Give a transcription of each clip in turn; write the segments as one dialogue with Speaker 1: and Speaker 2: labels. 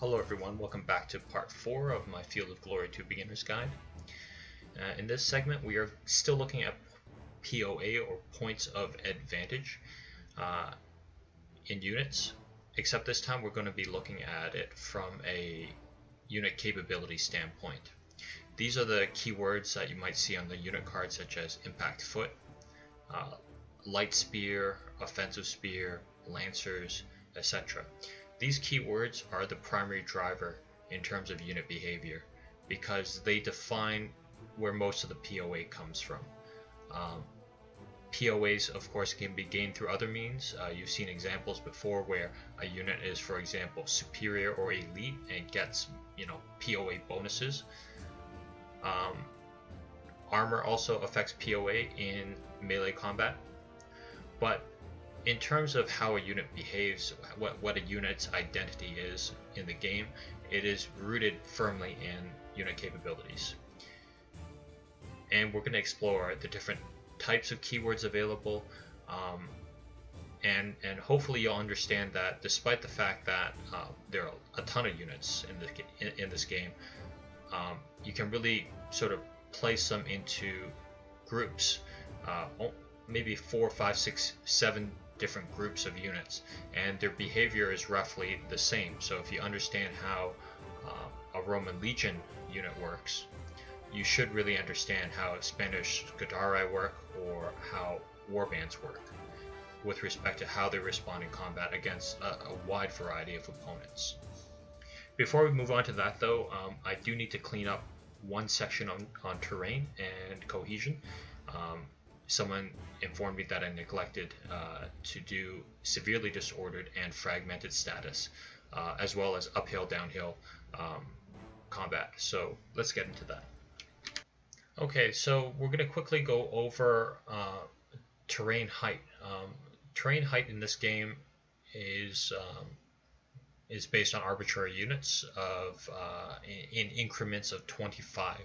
Speaker 1: Hello everyone, welcome back to part 4 of my Field of Glory 2 Beginner's Guide. Uh, in this segment we are still looking at POA or points of advantage uh, in units, except this time we're going to be looking at it from a unit capability standpoint. These are the keywords that you might see on the unit card such as Impact Foot, uh, Light Spear, Offensive Spear, Lancers, etc. These keywords are the primary driver in terms of unit behavior because they define where most of the POA comes from. Um, POAs, of course, can be gained through other means. Uh, you've seen examples before where a unit is, for example, superior or elite and gets, you know, POA bonuses. Um, armor also affects POA in melee combat, but in terms of how a unit behaves, what, what a unit's identity is in the game, it is rooted firmly in unit capabilities. And we're going to explore the different types of keywords available, um, and and hopefully you'll understand that despite the fact that uh, there are a ton of units in the in, in this game, um, you can really sort of place them into groups, uh, maybe four, five, six, seven different groups of units, and their behavior is roughly the same. So if you understand how uh, a Roman legion unit works, you should really understand how Spanish Scutarii work or how warbands work with respect to how they respond in combat against a, a wide variety of opponents. Before we move on to that though, um, I do need to clean up one section on, on terrain and cohesion. Um, someone informed me that I neglected uh, to do severely disordered and fragmented status, uh, as well as uphill, downhill um, combat. So let's get into that. Okay, so we're going to quickly go over uh, terrain height. Um, terrain height in this game is um, is based on arbitrary units of uh, in, in increments of 25.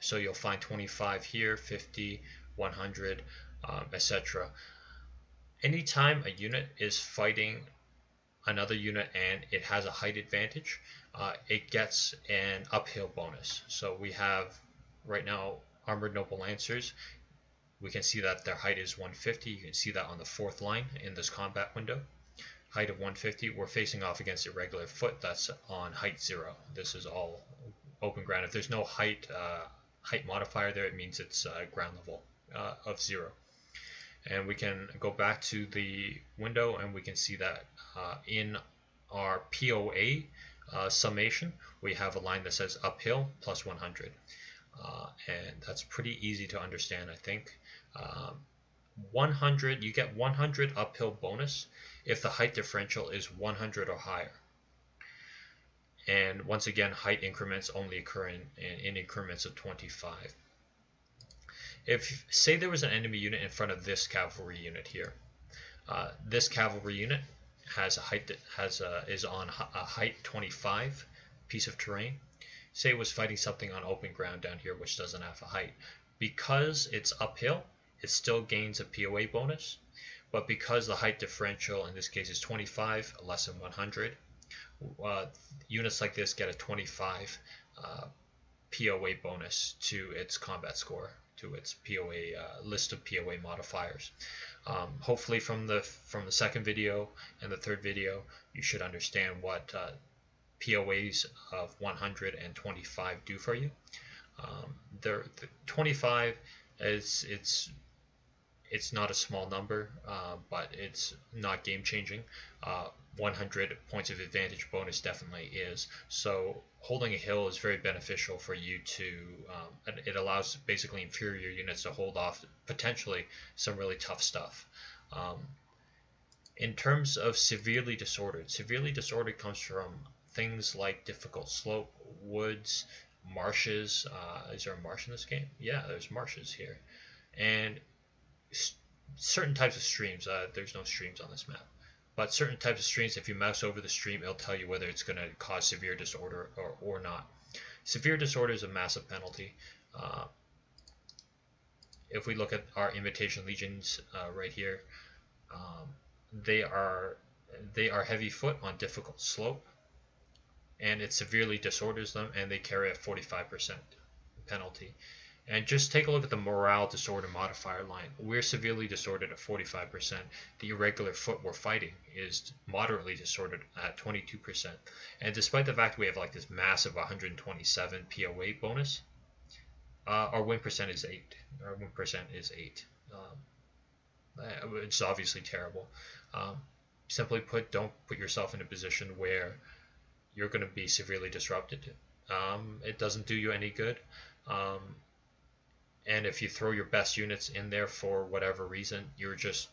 Speaker 1: So you'll find 25 here, 50, 100, um, etc. Anytime a unit is fighting another unit and it has a height advantage, uh, it gets an uphill bonus. So we have right now Armored Noble Lancers. We can see that their height is 150. You can see that on the fourth line in this combat window. Height of 150. We're facing off against irregular foot. That's on height 0. This is all open ground. If there's no height uh, height modifier there, it means it's uh, ground level uh, of zero. And we can go back to the window and we can see that uh, in our POA uh, summation, we have a line that says uphill plus 100. Uh, and that's pretty easy to understand, I think. Um, 100, you get 100 uphill bonus if the height differential is 100 or higher. And once again, height increments only occur in, in, in increments of 25 if say there was an enemy unit in front of this cavalry unit here, uh, this cavalry unit has a height that has a, is on a height 25 piece of terrain. Say it was fighting something on open ground down here which doesn't have a height. Because it's uphill, it still gains a POA bonus, but because the height differential in this case is 25, less than 100, uh, units like this get a 25 uh, POA bonus to its combat score to its POA uh, list of POA modifiers. Um, hopefully from the from the second video and the third video you should understand what uh, POAs of 125 do for you. Um, the 25 is it's it's not a small number, uh, but it's not game changing. Uh, 100 points of advantage bonus definitely is. So holding a hill is very beneficial for you to, um, it allows basically inferior units to hold off potentially some really tough stuff. Um, in terms of severely disordered, severely disordered comes from things like difficult slope, woods, marshes. Uh, is there a marsh in this game? Yeah, there's marshes here. And certain types of streams. Uh, there's no streams on this map. But certain types of streams, if you mouse over the stream, it'll tell you whether it's going to cause severe disorder or, or not. Severe disorder is a massive penalty. Uh, if we look at our Imitation Legions uh, right here, um, they are they are heavy foot on difficult slope, and it severely disorders them, and they carry a 45% penalty. And just take a look at the morale disorder modifier line. We're severely disordered at 45%. The irregular foot we're fighting is moderately disordered at 22%. And despite the fact we have like this massive 127 POA bonus, uh, our win percent is 8. Our win percent is 8. Um, uh, it's obviously terrible. Um, simply put, don't put yourself in a position where you're going to be severely disrupted. Um, it doesn't do you any good. Um, and if you throw your best units in there for whatever reason, you're just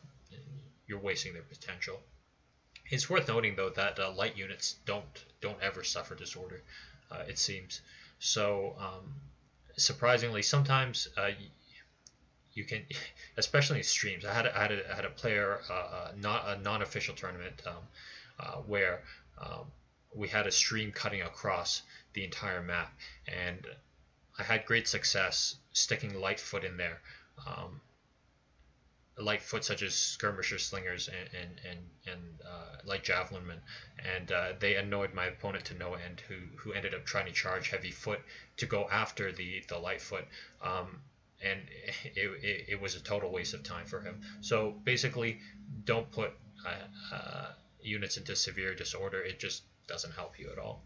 Speaker 1: you're wasting their potential. It's worth noting though that uh, light units don't don't ever suffer disorder. Uh, it seems so. Um, surprisingly, sometimes uh, you can, especially in streams. I had a, I had a, I had a player, uh, uh, not a non-official tournament, um, uh, where um, we had a stream cutting across the entire map, and I had great success sticking Lightfoot in there. Um, Lightfoot, such as skirmisher slingers and and and, and uh, light javelinmen, and uh, they annoyed my opponent to no end, who who ended up trying to charge heavy foot to go after the the Lightfoot. Um, and it, it, it, was a total waste of time for him. So basically, don't put uh, uh units into severe disorder. It just doesn't help you at all.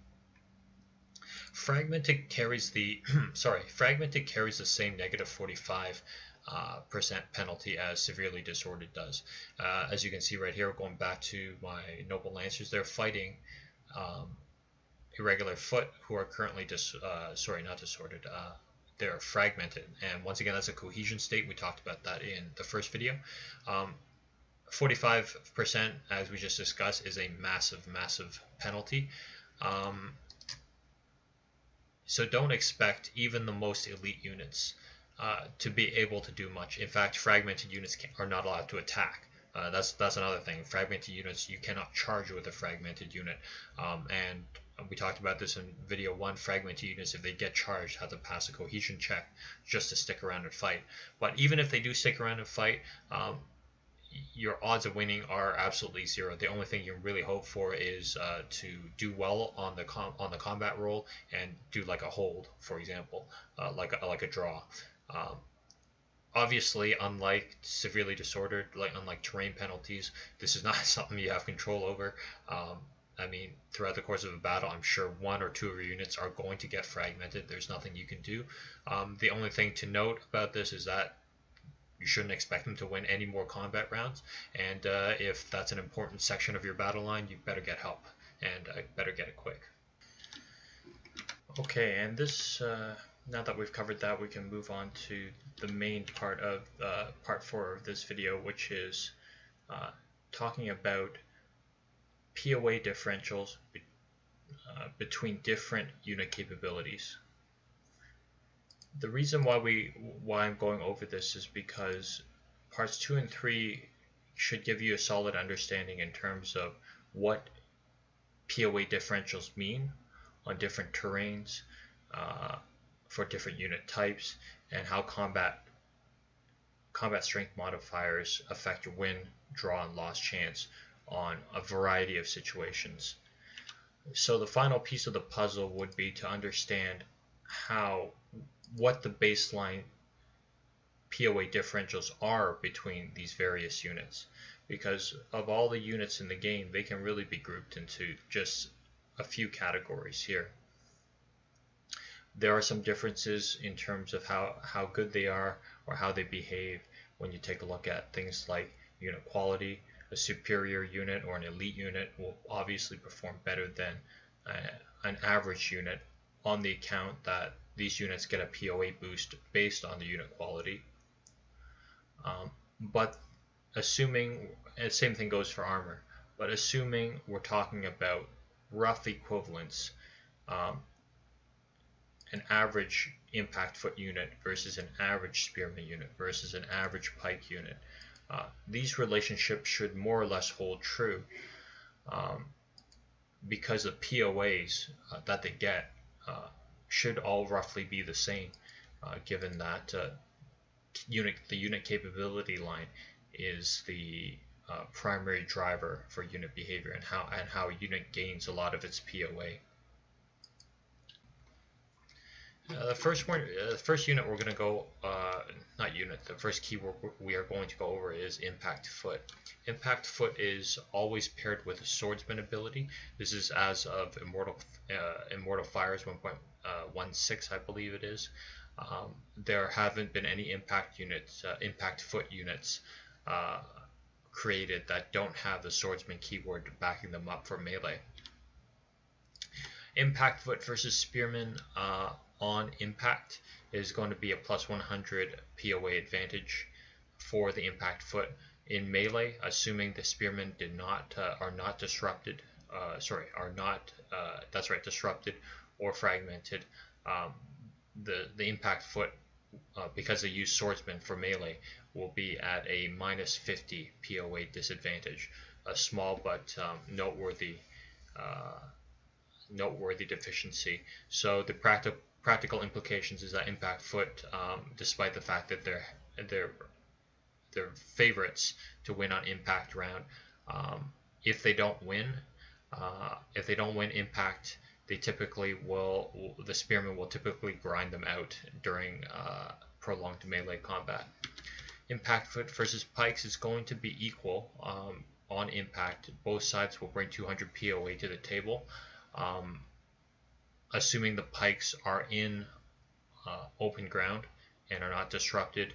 Speaker 1: Fragmented carries the sorry, fragmented carries the same negative 45 uh, percent penalty as severely disordered does. Uh, as you can see right here, going back to my noble lancers, they're fighting um, irregular foot who are currently dis uh, sorry not disordered. Uh, they're fragmented, and once again, that's a cohesion state. We talked about that in the first video. Um, 45%, as we just discussed, is a massive, massive penalty. Um, so don't expect even the most elite units uh, to be able to do much. In fact, fragmented units can, are not allowed to attack. Uh, that's that's another thing. Fragmented units, you cannot charge with a fragmented unit. Um, and we talked about this in video one. Fragmented units, if they get charged, have to pass a cohesion check just to stick around and fight. But even if they do stick around and fight, um, your odds of winning are absolutely zero. The only thing you really hope for is uh, to do well on the com- on the combat roll and do like a hold, for example, uh, like a, like a draw. Um, obviously, unlike severely disordered, like unlike terrain penalties, this is not something you have control over. Um, I mean, throughout the course of a battle, I'm sure one or two of your units are going to get fragmented. There's nothing you can do. Um, the only thing to note about this is that you shouldn't expect them to win any more combat rounds. And uh, if that's an important section of your battle line, you better get help and uh, better get it quick. Okay, and this, uh, now that we've covered that, we can move on to the main part of uh, part four of this video, which is uh, talking about POA differentials be uh, between different unit capabilities the reason why we why I'm going over this is because parts two and three should give you a solid understanding in terms of what POA differentials mean on different terrains uh, for different unit types and how combat combat strength modifiers affect your win, draw, and loss chance on a variety of situations. So the final piece of the puzzle would be to understand how what the baseline POA differentials are between these various units. Because of all the units in the game, they can really be grouped into just a few categories here. There are some differences in terms of how, how good they are or how they behave when you take a look at things like unit quality. A superior unit or an elite unit will obviously perform better than uh, an average unit on the account that these units get a POA boost based on the unit quality. Um, but assuming, and same thing goes for armor, but assuming we're talking about rough equivalents, um, an average impact foot unit versus an average spearman unit versus an average pike unit, uh, these relationships should more or less hold true um, because the POAs uh, that they get uh, should all roughly be the same, uh, given that uh, unit the unit capability line is the uh, primary driver for unit behavior and how and how a unit gains a lot of its POA. Uh, the first one, uh, the first unit we're going to go, uh, not unit, the first keyword we are going to go over is Impact Foot. Impact Foot is always paired with a Swordsman ability. This is as of Immortal uh, Immortal Fires 1.16, I believe it is. Um, there haven't been any Impact units, uh, Impact Foot units uh, created that don't have the Swordsman keyword backing them up for melee. Impact Foot versus Spearman on impact is going to be a plus 100 POA advantage for the impact foot. In melee, assuming the spearmen did not uh, are not disrupted, uh, sorry, are not uh, that's right, disrupted or fragmented, um, the the impact foot uh, because they use swordsman for melee will be at a minus 50 POA disadvantage, a small but um, noteworthy uh, noteworthy deficiency. So the practical practical implications is that Impact Foot, um, despite the fact that they're they're they're favorites to win on Impact round, um, if they don't win, uh, if they don't win Impact, they typically will the Spearmen will typically grind them out during uh, prolonged melee combat. Impact Foot versus Pikes is going to be equal um, on Impact. Both sides will bring 200 POA to the table. Um, assuming the pikes are in uh, open ground and are not disrupted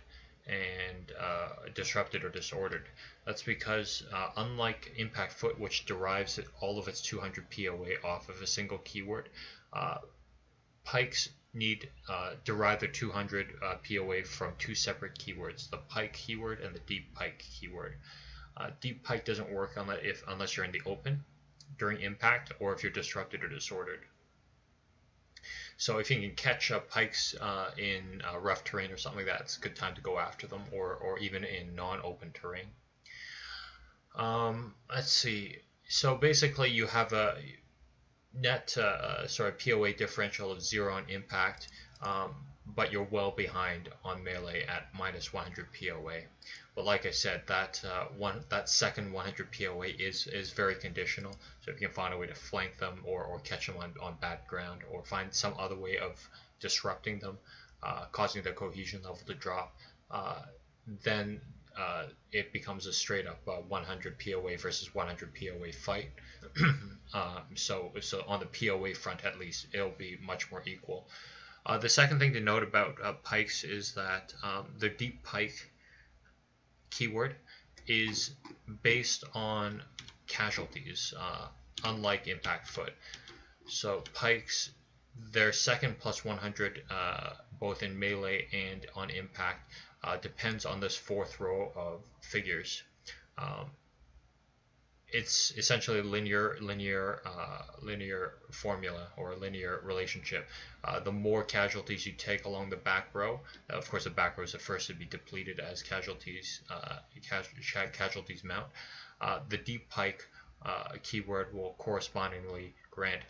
Speaker 1: and uh, disrupted or disordered. That's because uh, unlike Impact Foot, which derives all of its 200 POA off of a single keyword, uh, pikes need uh, derive their 200 uh, POA from two separate keywords: the pike keyword and the deep pike keyword. deep pike doesn't work unless if unless you're in the open during impact or if you're disrupted or disordered. So if you can catch up pikes uh, in uh, rough terrain or something like that, it's a good time to go after them, or, or even in non-open terrain. Um, let's see. So basically, you have a net uh, uh of POA differential of zero on impact, um, but you're well behind on melee at minus 100 POA. But like I said, that uh, one that second 100 POA is is very conditional. So if you can find a way to flank them or, or catch them on, on bad ground or find some other way of disrupting them, uh, causing the cohesion level to drop, uh, then uh, it becomes a straight up uh, 100 POA versus 100 POA fight. um, so so on the POA front at least, it'll be much more equal. Uh, the second thing to note about uh, pikes is that um, the deep pike keyword is based on casualties, uh, unlike Impact Foot. So pikes, their second plus 100, uh, both in melee and on impact, uh, depends on this fourth row of figures. Um, it's essentially a linear linear uh, linear formula or linear relationship. Uh, the more casualties you take along the back row, uh, of course the back row is the first to be depleted as casualties uh, casualties mount. Uh, the deep pike uh, keyword will correspondingly grant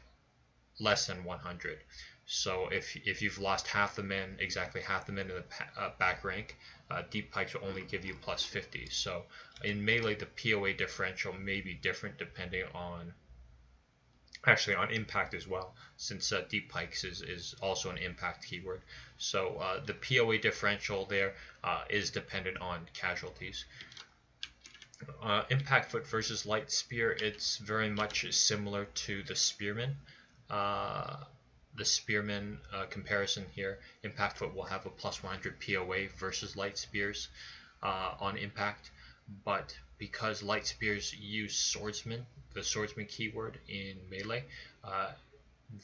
Speaker 1: less than 100. So if, if you've lost half the men, exactly half the men in the back rank, uh, deep pikes will only give you plus 50. So in melee, the POA differential may be different depending on, actually on impact as well, since uh, deep pikes is, is also an impact keyword. So uh, the POA differential there uh, is dependent on casualties. Uh, impact foot versus light spear, it's very much similar to the spearman. The Spearman uh, comparison here, Impact Foot will have a plus 100 POA versus Light Spears uh, on Impact, but because Light Spears use Swordsman, the Swordsman keyword in Melee, uh,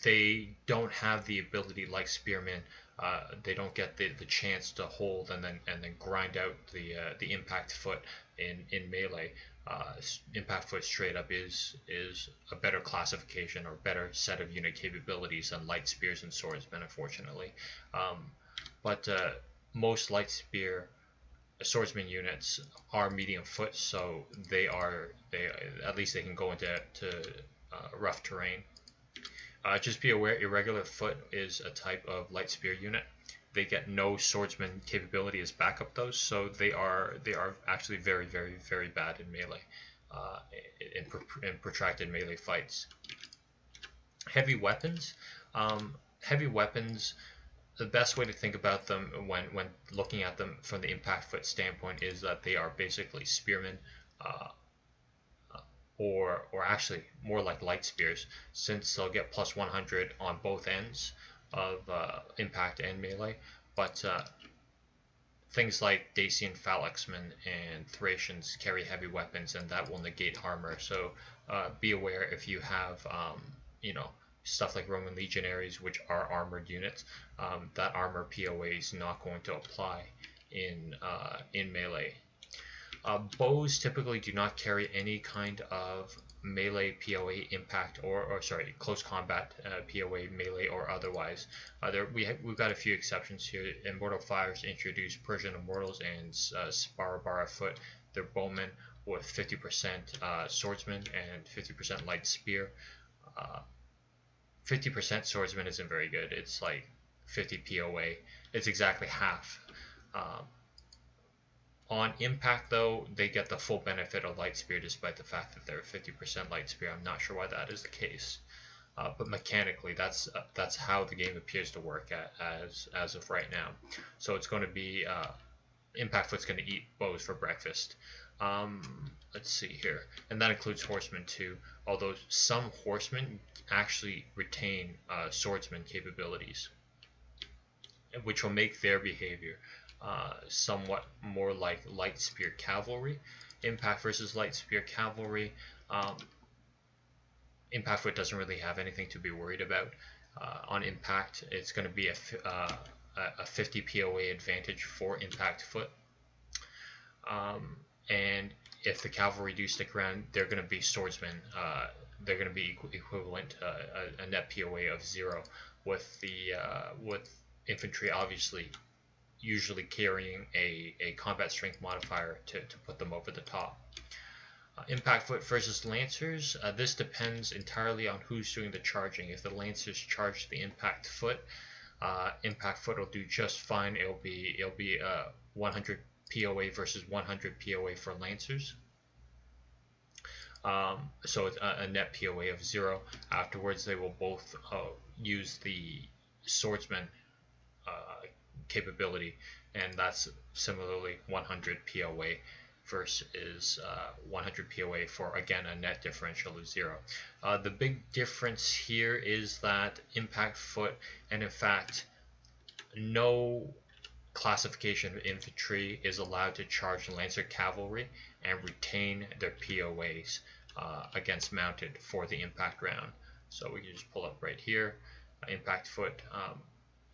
Speaker 1: they don't have the ability like Spearman. Uh, they don't get the, the chance to hold and then and then grind out the uh, the impact foot in in melee uh, impact foot straight up is is a better classification or better set of unit capabilities than light spears and swordsmen, unfortunately. Um, but uh, most light spear swordsman units are medium foot, so they are they at least they can go into to, uh, rough terrain. Uh, just be aware, irregular foot is a type of light spear unit they get no swordsman capability as backup though, so they are they are actually very very very bad in melee, uh, in, in, protracted melee fights. Heavy weapons, um, heavy weapons the best way to think about them when, when looking at them from the impact foot standpoint is that they are basically spearmen uh, or or actually more like light spears since they'll get plus 100 on both ends of uh, impact and melee but uh, things like Dacian Falxmen and Thracians carry heavy weapons and that will negate armor. So uh, be aware if you have um, you know stuff like Roman legionaries which are armored units um, that armor POA is not going to apply in uh, in melee. Uh, bows typically do not carry any kind of melee POA impact or, or sorry, close combat uh, POA melee or otherwise. Uh, there we we've got a few exceptions here. Immortal Fires introduced Persian Immortals and uh, Sparabara Foot. They're bowmen with 50% uh, swordsman and 50% light spear. 50% uh, swordsman isn't very good. It's like 50 POA. It's exactly half. Um, on impact, though, they get the full benefit of light spear despite the fact that they're 50% light spear. I'm not sure why that is the case. Uh, but mechanically, that's uh, that's how the game appears to work at, as as of right now. So it's going to be uh, Impact Foot's going to eat bows for breakfast. Um, let's see here, and that includes horsemen too. Although some horsemen actually retain uh, swordsman capabilities, which will make their behavior uh, somewhat more like light spear cavalry. Impact versus light spear cavalry. Um, impact foot doesn't really have anything to be worried about. Uh, on impact, it's going to be a, uh, a 50 POA advantage for impact foot. Um, and if the cavalry do stick around, they're going to be swordsmen. Uh, they're going to be equ equivalent uh, a, a, net POA of zero. With the uh, with infantry, obviously usually carrying a, a combat strength modifier to, to put them over the top. Uh, impact foot versus lancers. Uh, this depends entirely on who's doing the charging. If the lancers charge the impact foot, uh, impact foot will do just fine. It'll be it'll be uh, 100 POA versus 100 POA for lancers. Um, so it's a, a, net POA of zero. Afterwards, they will both uh, use the swordsman capability, and that's similarly 100 POA versus uh, 100 POA for again a net differential of zero. Uh, the big difference here is that impact foot and in fact no classification of infantry is allowed to charge Lancer cavalry and retain their POAs uh, against mounted for the impact round. So we can just pull up right here, impact foot. Um,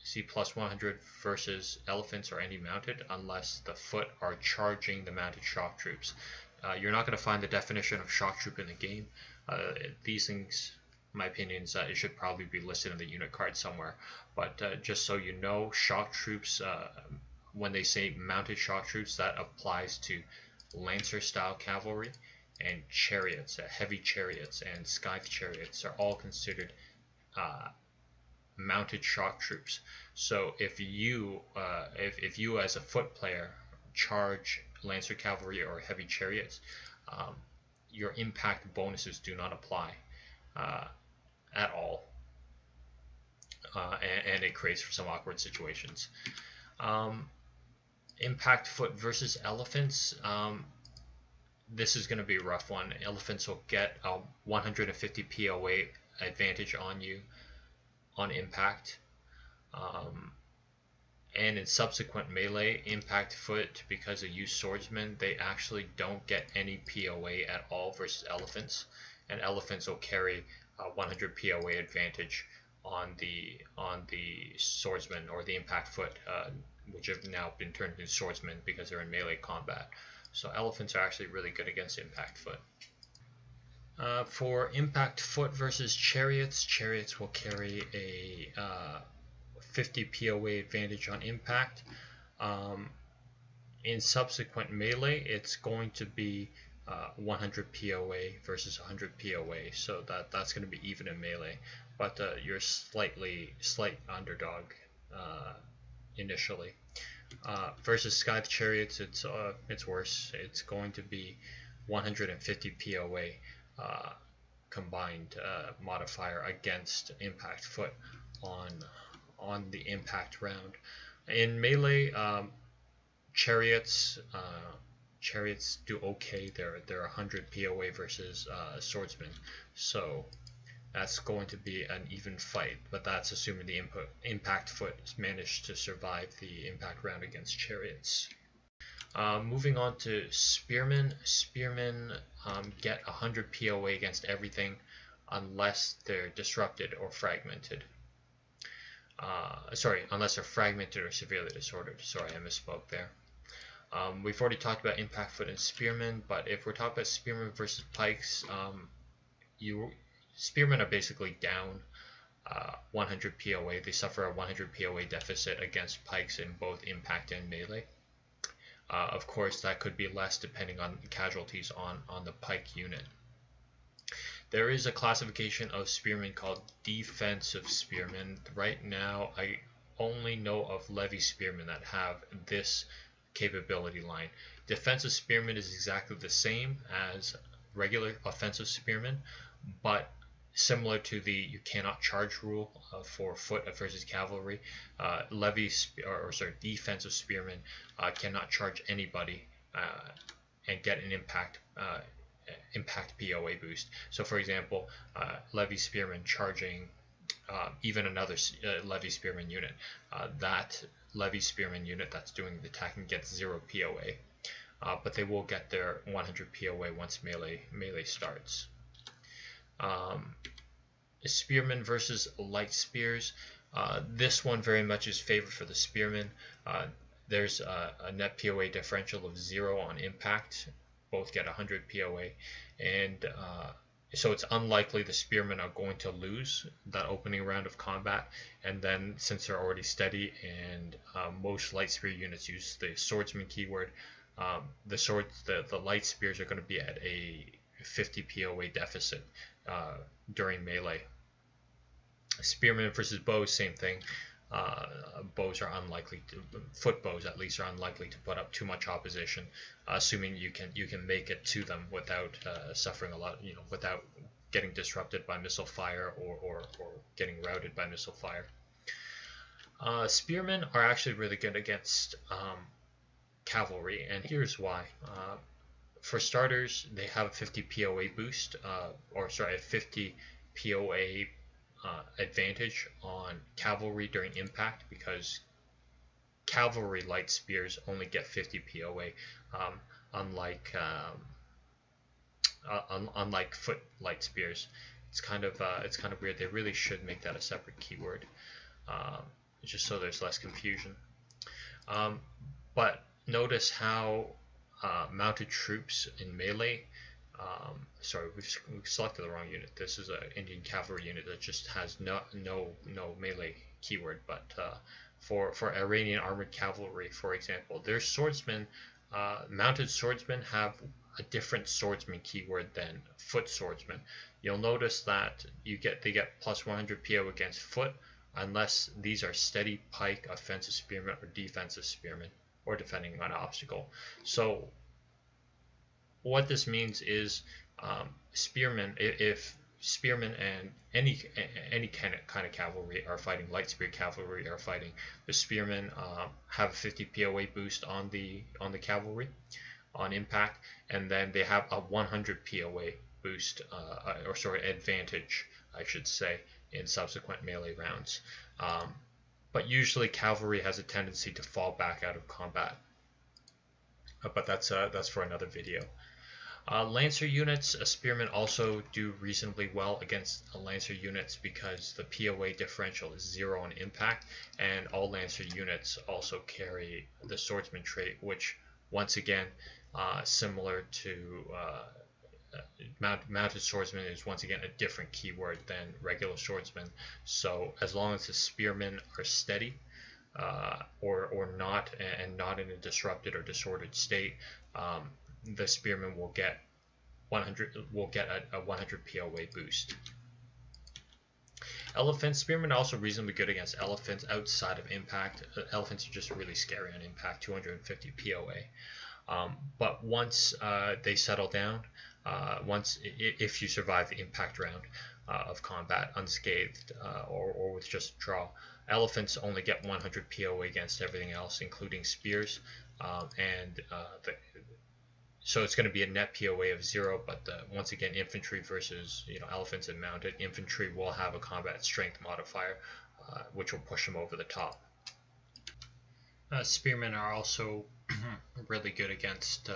Speaker 1: see plus 100 versus elephants or any mounted unless the foot are charging the mounted shock troops. Uh, you're not going to find the definition of shock troop in the game. Uh, these things, my opinion, is that it should probably be listed in the unit card somewhere. But uh, just so you know, shock troops, uh, when they say mounted shock troops, that applies to Lancer style cavalry and chariots, uh, heavy chariots and scythe chariots are all considered uh, mounted shock troops. So if you uh, if, if you as a foot player charge Lancer cavalry or heavy chariots, um, your impact bonuses do not apply uh, at all, uh, and, and, it creates for some awkward situations. Um, impact foot versus elephants. Um, this is going to be a rough one. Elephants will get a 150 POA advantage on you on impact. Um, and in subsequent melee impact foot because of use swordsman they actually don't get any POA at all versus elephants and elephants will carry a 100 POA advantage on the on the swordsman or the impact foot uh, which have now been turned into swordsmen because they're in melee combat so elephants are actually really good against impact foot uh, for impact foot versus chariots, chariots will carry a uh, 50 POA advantage on impact. Um, in subsequent melee, it's going to be uh, 100 POA versus 100 POA, so that that's going to be even in melee. But uh, you're slightly slight underdog uh, initially. Uh, versus Scythe Chariots, it's it's worse. It's going to be 150 POA uh, combined uh, modifier against impact foot on on the impact round. In melee, um, chariots uh, chariots do okay. They're they're 100 POA versus uh, swordsman, so that's going to be an even fight. But that's assuming the input, impact foot managed to survive the impact round against chariots. Uh, moving on to spearmen. Spearmen um, get 100 POA against everything unless they're disrupted or fragmented. Uh, sorry, unless they're fragmented or severely disordered. Sorry, I misspoke there. Um, we've already talked about impact foot and spearmen, but if we're talking about spearmen versus pikes, um, you spearmen are basically down uh, 100 POA. They suffer a 100 POA deficit against pikes in both impact and melee. Uh, of course, that could be less depending on casualties on, on the pike unit. There is a classification of spearmen called defensive spearmen. Right now, I only know of levy spearmen that have this capability line. Defensive spearmen is exactly the same as regular offensive spearmen, but similar to the you cannot charge rule uh, for foot versus cavalry, uh, levy or, or, sorry defensive spearmen uh, cannot charge anybody uh, and get an impact uh, impact POA boost. So for example, uh, levy spearman charging even another levy spearman unit, that levy spearman unit that's doing the attacking gets zero POA. but they will get their 100 POA once melee melee starts. Um, spearmen versus light spears. Uh, this one very much is favored for the spearmen. Uh, there's a, a, net POA differential of zero on impact. Both get 100 POA, and uh, so it's unlikely the spearmen are going to lose that opening round of combat. And then since they're already steady, and uh, most light spear units use the swordsman keyword, um, the swords, the, the light spears are going to be at a 50 POA deficit uh, during melee. Spearmen versus bows, same thing. Uh, bows are unlikely to foot bows at least are unlikely to put up too much opposition, assuming you can you can make it to them without uh, suffering a lot, you know, without getting disrupted by missile fire or, or, or getting routed by missile fire. Uh, spearmen are actually really good against um, cavalry, and here's why. Uh, for starters, they have a 50 POA boost, uh, or sorry, a 50 POA uh, advantage on cavalry during impact because cavalry light spears only get 50 POA, um, unlike um, uh, un unlike foot light spears. It's kind of uh, it's kind of weird. They really should make that a separate keyword, um, just so there's less confusion. Um, but notice how uh, mounted troops in melee. Um, sorry, we've, we've, selected the wrong unit. This is an Indian cavalry unit that just has no no no melee keyword. But uh, for for Iranian armored cavalry, for example, their swordsmen, uh, mounted swordsmen have a different swordsman keyword than foot swordsmen. You'll notice that you get they get plus 100 PO against foot unless these are steady pike, offensive spearmen, or defensive spearmen or defending an obstacle. So what this means is um, spearmen, if spearmen and any any kind of kind of cavalry are fighting light spear cavalry are fighting the spearmen uh, have a 50 POA boost on the on the cavalry on impact and then they have a 100 POA boost uh, or sorry advantage I should say in subsequent melee rounds um, but usually cavalry has a tendency to fall back out of combat. Uh, but that's uh, that's for another video. Uh, Lancer units, uh, Spearmen also do reasonably well against uh, Lancer units because the POA differential is zero on impact, and all Lancer units also carry the Swordsman trait, which once again, uh, similar to Mount, mounted swordsman is once again a different keyword than regular swordsman. So as long as the spearmen are steady uh, or, or not and not in a disrupted or disordered state, um, the spearmen will get 100 will get a, a 100 POA boost. Elephants, spearmen are also reasonably good against elephants outside of impact. Uh, elephants are just really scary on impact, 250 POA. Um, but once uh, they settle down, uh, once if you survive the impact round uh, of combat unscathed uh, or, or with just draw, elephants only get 100 POA against everything else, including spears, um, and uh, the, so it's going to be a net POA of zero. But the, once again, infantry versus you know elephants and mounted infantry will have a combat strength modifier, uh, which will push them over the top. Uh, spearmen are also really good against,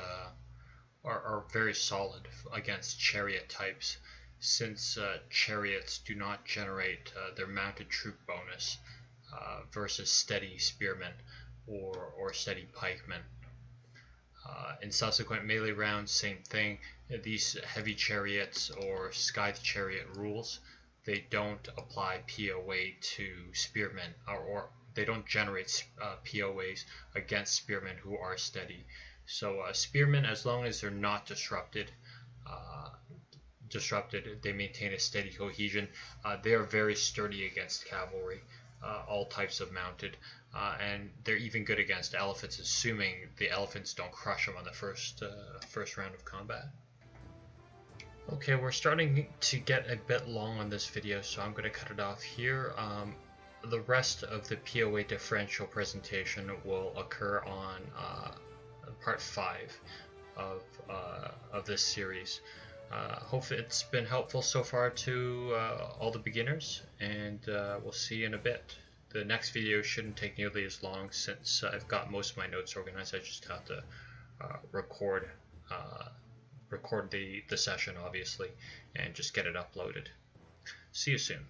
Speaker 1: are, are very solid against chariot types since uh, chariots do not generate uh, their mounted troop bonus uh, versus steady spearmen or, or steady pikemen. Uh, in subsequent melee rounds, same thing. These heavy chariots or scythe chariot rules, they don't apply POA to spearmen or, or they don't generate uh, POAs against spearmen who are steady. So uh, spearmen, as long as they're not disrupted, uh, disrupted, they maintain a steady cohesion. Uh, they are very sturdy against cavalry, uh, all types of mounted, uh, and they're even good against elephants, assuming the elephants don't crush them on the first first round of combat. Okay, we're starting to get a bit long on this video, so I'm going to cut it off here. Um, the rest of the POA differential presentation will occur on uh, part 5 of, uh, of this series. Uh, hope it's been helpful so far to uh, all the beginners, and uh, we'll see you in a bit. The next video shouldn't take nearly as long since I've got most of my notes organized. I just have to uh, record record the, the session, obviously, and just get it uploaded. See you soon.